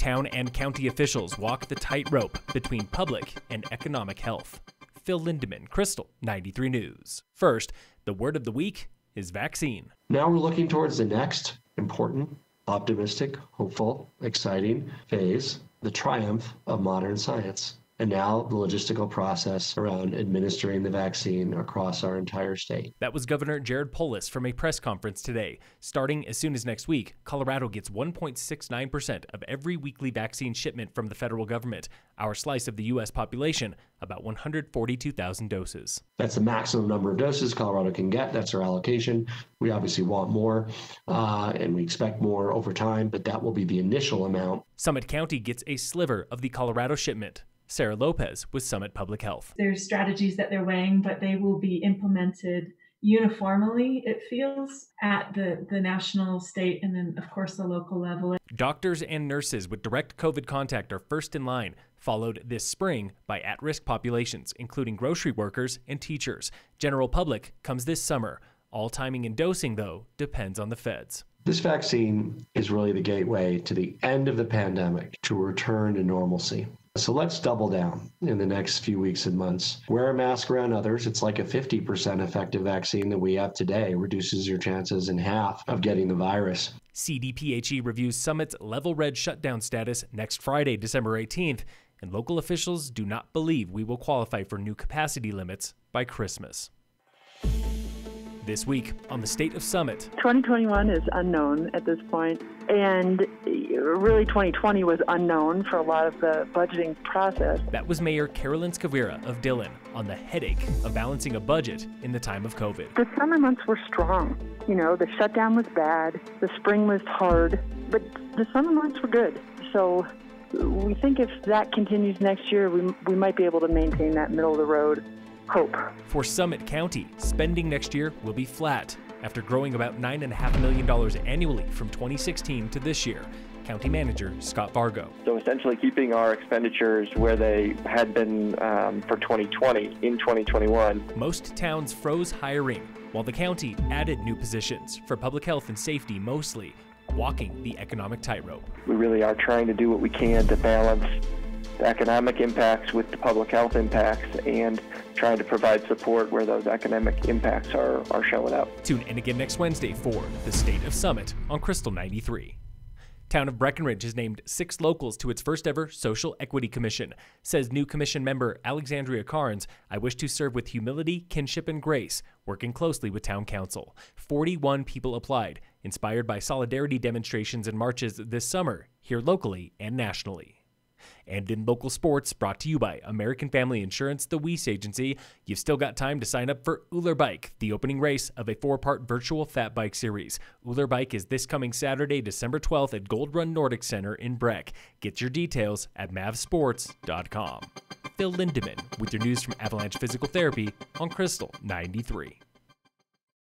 Town and county officials walk the tightrope between public and economic health. Phil Lindeman, Krystal, 93 News. First, the word of the week is vaccine. Now we're looking towards the next important, optimistic, hopeful, exciting phase the triumph of modern science and now the logistical process around administering the vaccine across our entire state. That was Governor Jared Polis from a press conference today. Starting as soon as next week, Colorado gets 1.69% of every weekly vaccine shipment from the federal government. Our slice of the U.S. population, about 142,000 doses. That's the maximum number of doses Colorado can get. That's our allocation. We obviously want more, uh, and we expect more over time, but that will be the initial amount. Summit County gets a sliver of the Colorado shipment. Sarah Lopez with Summit Public Health. There's strategies that they're weighing, but they will be implemented uniformly, it feels, at the, the national, state, and then, of course, the local level. Doctors and nurses with direct COVID contact are first in line, followed this spring by at risk populations, including grocery workers and teachers. General public comes this summer. All timing and dosing, though, depends on the feds. This vaccine is really the gateway to the end of the pandemic, to return to normalcy. So let's double down in the next few weeks and months. Wear a mask around others. It's like a 50% effective vaccine that we have today, reduces your chances in half of getting the virus. CDPHE reviews Summit's level red shutdown status next Friday, December 18th, and local officials do not believe we will qualify for new capacity limits by Christmas. This week on the State of Summit. 2021 is unknown at this point, and really 2020 was unknown for a lot of the budgeting process. That was Mayor Carolyn Skowyra of Dillon on the headache of balancing a budget in the time of COVID. The summer months were strong. You know, the shutdown was bad, the spring was hard, but the summer months were good. So we think if that continues next year, we, we might be able to maintain that middle of the road hope. For Summit County, spending next year will be flat after growing about $9.5 million annually from 2016 to this year. County Manager Scott Vargo. So essentially, keeping our expenditures where they had been um, for 2020 in 2021. Most towns froze hiring, while the county added new positions for public health and safety mostly, walking the economic tightrope. We really are trying to do what we can to balance economic impacts with the public health impacts and trying to provide support where those economic impacts are, are showing up. Tune in again next Wednesday for the State of Summit on Krystal 93. Town of Breckenridge has named six locals to its first ever Social Equity Commission. Says new commission member Alexandria Carnes, I wish to serve with humility, kinship, and grace, working closely with town council. 41 people applied, inspired by solidarity demonstrations and marches this summer, here locally and nationally. And in local sports, brought to you by American Family Insurance, the Weiss Agency, you've still got time to sign up for Ullr Bike, the opening race of a four part virtual fat bike series. Ullr Bike is this coming Saturday, December 12th at Gold Run Nordic Center in Breck. Get your details at mavsports.com. Phil Lindeman with your news from Avalanche Physical Therapy on Krystal 93.